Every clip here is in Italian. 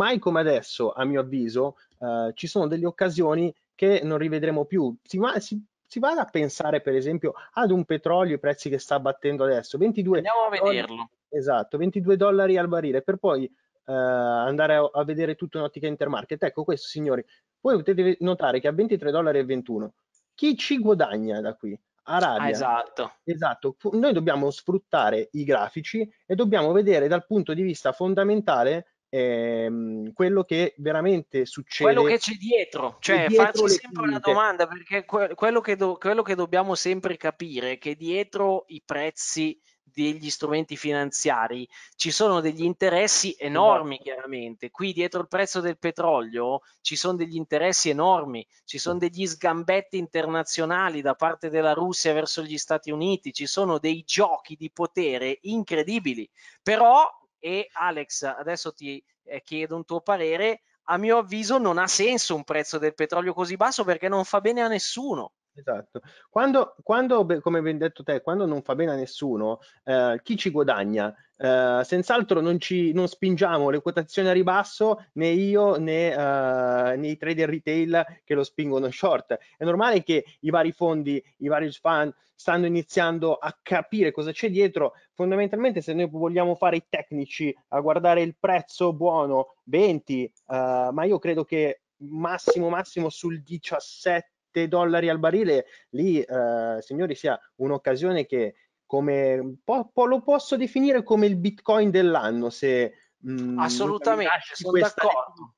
mai come adesso, a mio avviso, eh, ci sono delle occasioni che non rivedremo più. Si, va, si, si vada a pensare, per esempio, ad un petrolio, i prezzi che sta battendo adesso, 22 Andiamo a vederlo. Dollari, esatto, 22 dollari al barile, per poi eh, andare a, a, vedere tutta un'ottica intermarket. Ecco, questo, signori, voi potete notare che a 23 dollari e 21, chi ci guadagna da qui? Arabia. Ah, esatto. esatto. Noi dobbiamo sfruttare i grafici e dobbiamo vedere dal punto di vista fondamentale ehm, quello che veramente succede. Quello che c'è dietro, cioè dietro farci sempre una domanda, perché quello che, do, quello che dobbiamo sempre capire è che dietro i prezzi degli strumenti finanziari ci sono degli interessi enormi esatto. chiaramente qui dietro il prezzo del petrolio ci sono degli interessi enormi ci sono degli sgambetti internazionali da parte della Russia verso gli Stati Uniti ci sono dei giochi di potere incredibili però e Alex adesso ti eh, chiedo un tuo parere. A mio avviso non ha senso un prezzo del petrolio così basso perché non fa bene a nessuno Esatto. Quando, quando, come ben detto te, quando non fa bene a nessuno, eh, chi ci guadagna? Eh, senz'altro non, ci, non spingiamo le quotazioni a ribasso né io né, eh, né, i trader retail che lo spingono short. È normale che i vari fondi, i vari fan stanno iniziando a capire cosa c'è dietro. Fondamentalmente, se noi vogliamo fare i tecnici a guardare il prezzo buono 20, eh, ma io credo che massimo massimo sul 17 dollari al barile, lì, eh, signori, sia un'occasione che come po, po, lo posso definire come il bitcoin dell'anno se mh, mm, assolutamente sono d'accordo.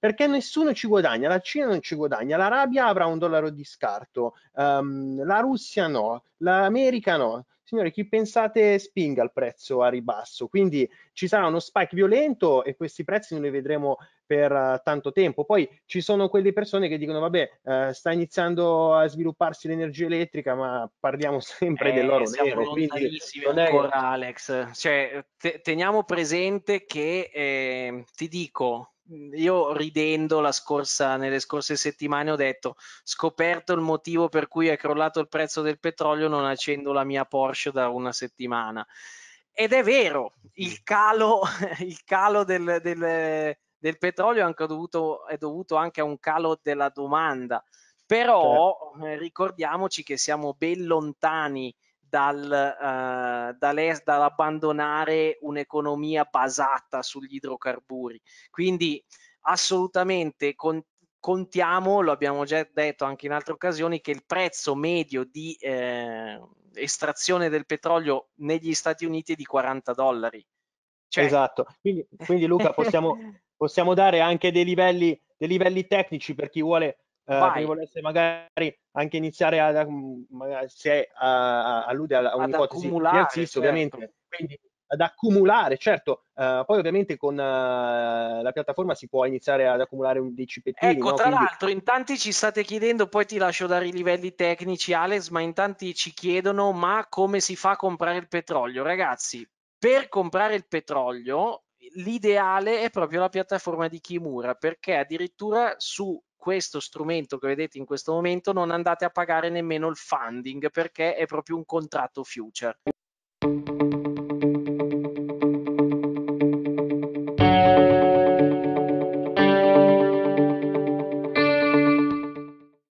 perché nessuno ci guadagna la Cina non ci guadagna l'Arabia avrà un dollaro di scarto um, la Russia no l'America no signori, chi pensate spinga il prezzo a ribasso? Quindi ci sarà uno spike violento e questi prezzi non li vedremo per uh, tanto tempo. Poi ci sono quelle persone che dicono, vabbè, uh, sta iniziando a svilupparsi l'energia elettrica, ma parliamo sempre eh, dell'oro nero. Quindi non è... ancora, Alex. Cioè, te- teniamo presente che, eh, ti dico, io ridendo la scorsa, nelle scorse settimane ho detto scoperto il motivo per cui è crollato il prezzo del petrolio non accendo la mia Porsche da una settimana. Ed è vero il calo, il calo del, del, del petrolio è, anche dovuto, è dovuto anche a un calo della domanda. Però certo. eh, ricordiamoci che siamo ben lontani dal, uh, dall'abbandonare un'economia basata sugli idrocarburi. Quindi assolutamente con, contiamo, lo abbiamo già detto anche in altre occasioni, che il prezzo medio di eh, estrazione del petrolio negli Stati Uniti è di 40 dollari. Cioè... Esatto, quindi, quindi Luca possiamo, possiamo, dare anche dei livelli, dei livelli tecnici per chi vuole Uh, chi volesse magari anche iniziare a, se a, a, allude a un'ipotesi di Alcis, certo. ovviamente, quindi ad accumulare, certo, uh, poi ovviamente con uh, la piattaforma si può iniziare ad accumulare un, dei cipettini. Ecco, no? tra quindi... l'altro in tanti ci state chiedendo, poi ti lascio dare i livelli tecnici Alex, ma in tanti ci chiedono ma come si fa a comprare il petrolio? Ragazzi, per comprare il petrolio l'ideale è proprio la piattaforma di Kimura perché addirittura su questo strumento che vedete in questo momento non andate a pagare nemmeno il funding perché è proprio un contratto future.